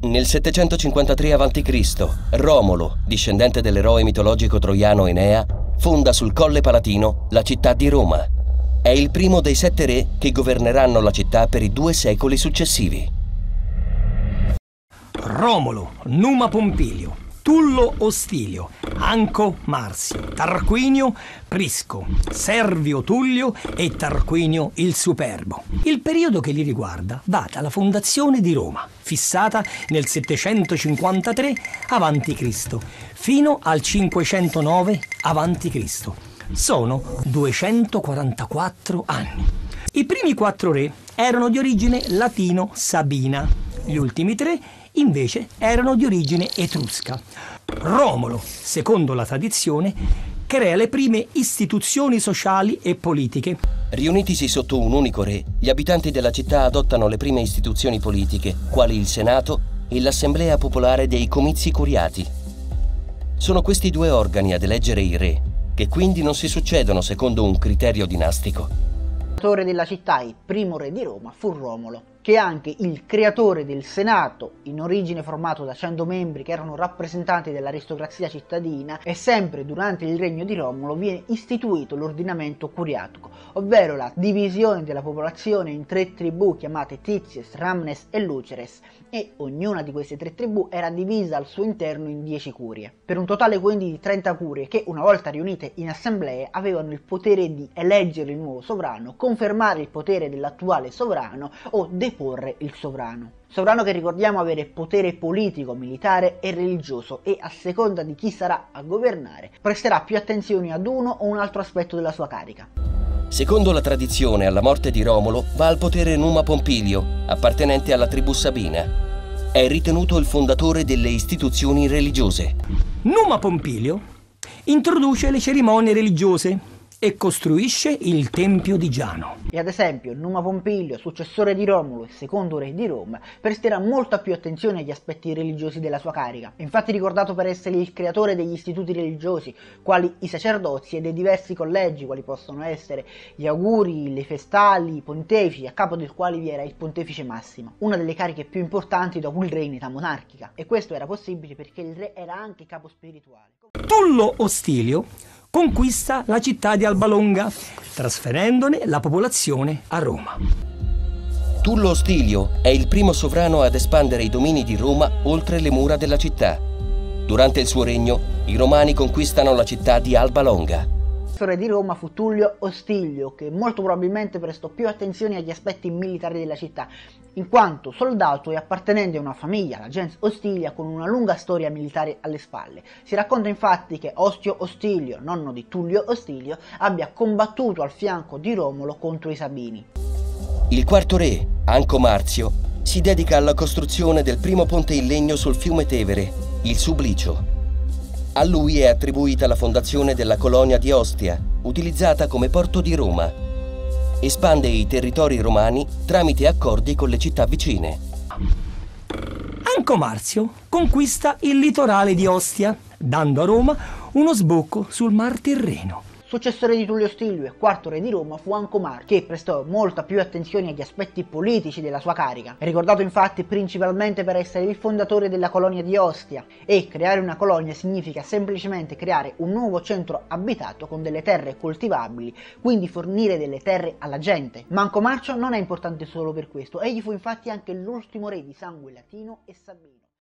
Nel 753 a.C., Romolo, discendente dell'eroe mitologico troiano Enea, fonda sul Colle Palatino la città di Roma. È il primo dei sette re che governeranno la città per i due secoli successivi. Romolo, Numa Pompilio, Tullo Ostilio, Anco Marsio, Tarquinio Prisco, Servio Tullio e Tarquinio il Superbo. Il periodo che li riguarda data la fondazione di Roma, fissata nel 753 a.C., fino al 509 a.C. Sono 244 anni. I primi quattro re erano di origine latino-sabina, gli ultimi tre invece erano di origine etrusca. Romolo, secondo la tradizione, crea le prime istituzioni sociali e politiche. Riunitisi sotto un unico re, gli abitanti della città adottano le prime istituzioni politiche, quali il Senato e l'Assemblea Popolare dei Comizi Curiati. Sono questi due organi ad eleggere i re, che quindi non si succedono secondo un criterio dinastico. Il della città, il primo re di Roma, fu Romolo che anche il creatore del Senato, in origine formato da 100 membri che erano rappresentanti dell'aristocrazia cittadina, e sempre durante il regno di Romolo viene istituito l'ordinamento curiatico, ovvero la divisione della popolazione in tre tribù chiamate Tizies, Ramnes e Luceres, e ognuna di queste tre tribù era divisa al suo interno in 10 curie, per un totale quindi di 30 curie che, una volta riunite in assemblee, avevano il potere di eleggere il nuovo sovrano, confermare il potere dell'attuale sovrano o deporre deporre il sovrano. Sovrano che ricordiamo avere potere politico, militare e religioso e a seconda di chi sarà a governare presterà più attenzione ad uno o un altro aspetto della sua carica. Secondo la tradizione, alla morte di Romolo va al potere Numa Pompilio, appartenente alla tribù Sabina. È ritenuto il fondatore delle istituzioni religiose. Numa Pompilio introduce le cerimonie religiose e costruisce il Tempio di Giano. E ad esempio Numa Pompilio, successore di Romolo e secondo re di Roma, presterà molta più attenzione agli aspetti religiosi della sua carica. È infatti ricordato per essere il creatore degli istituti religiosi, quali i sacerdozi e dei diversi collegi, quali possono essere gli auguri, le festali, i pontefici, a capo del quale vi era il pontefice massimo, una delle cariche più importanti dopo il re in età monarchica. E questo era possibile perché il re era anche capo spirituale. Tullo Ostilio conquista la città di Albalonga, trasferendone la popolazione a Roma. Tullo Ostilio è il primo sovrano ad espandere i domini di Roma oltre le mura della città. Durante il suo regno, i romani conquistano la città di Albalonga re di Roma fu Tullio Ostilio, che molto probabilmente prestò più attenzione agli aspetti militari della città, in quanto soldato e appartenente a una famiglia, la gens Ostilia, con una lunga storia militare alle spalle. Si racconta infatti che Ostio Ostilio, nonno di Tullio Ostilio, abbia combattuto al fianco di Romolo contro i Sabini. Il quarto re, Anco Marzio, si dedica alla costruzione del primo ponte in legno sul fiume Tevere, il Sublicio. A lui è attribuita la fondazione della colonia di Ostia, utilizzata come porto di Roma. Espande i territori romani tramite accordi con le città vicine. Anco Marzio conquista il litorale di Ostia, dando a Roma uno sbocco sul Mar Tirreno. Successore di Tullio Stilio e quarto re di Roma fu Ancomar, che prestò molta più attenzione agli aspetti politici della sua carica. È ricordato infatti principalmente per essere il fondatore della colonia di Ostia, e creare una colonia significa semplicemente creare un nuovo centro abitato con delle terre coltivabili, quindi fornire delle terre alla gente. Ma Ancomarcio non è importante solo per questo, egli fu infatti anche l'ultimo re di sangue latino e sabino.